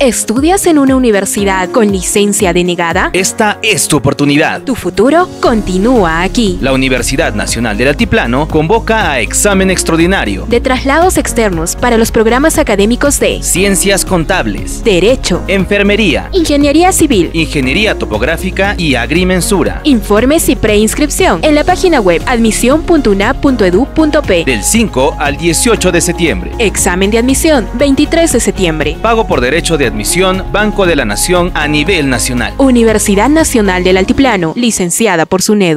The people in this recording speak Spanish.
¿Estudias en una universidad con licencia denegada? Esta es tu oportunidad. Tu futuro continúa aquí. La Universidad Nacional del Altiplano convoca a examen extraordinario De traslados externos para los programas académicos de Ciencias Contables, Derecho, Enfermería, Ingeniería Civil, Ingeniería Topográfica y Agrimensura. Informes y preinscripción en la página web admisión.una.edu.p. Del 5 al 18 de septiembre. Examen de admisión 23 de septiembre. Pago por derecho de admisión Banco de la Nación a nivel nacional. Universidad Nacional del Altiplano, licenciada por SUNEDU.